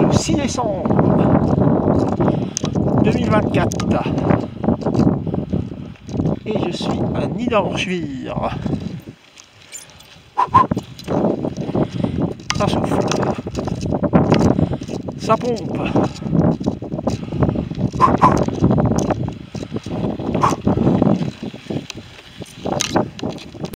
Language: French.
Le 6 décembre 2024 et je suis à Niederschwir. Ça souffle, ça pompe.